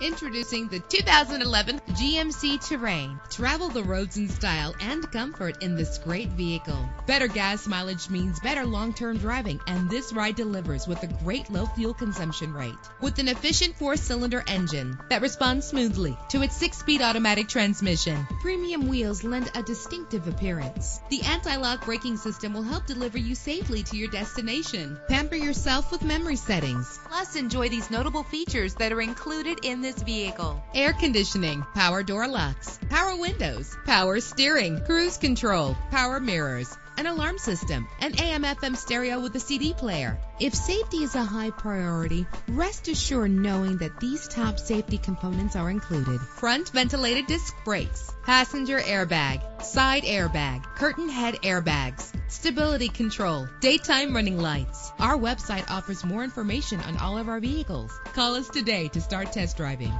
Introducing the 2011 GMC Terrain. Travel the roads in style and comfort in this great vehicle. Better gas mileage means better long-term driving, and this ride delivers with a great low fuel consumption rate. With an efficient four-cylinder engine that responds smoothly to its six-speed automatic transmission, premium wheels lend a distinctive appearance. The anti-lock braking system will help deliver you safely to your destination. Pamper yourself with memory settings. Plus, enjoy these notable features that are included in this vehicle. Air conditioning, power door locks, power windows, power steering, cruise control, power mirrors, an alarm system, an AM FM stereo with a CD player. If safety is a high priority, rest assured knowing that these top safety components are included. Front ventilated disc brakes, passenger airbag, side airbag, curtain head airbags, stability control, daytime running lights. Our website offers more information on all of our vehicles. Call us today to start test driving.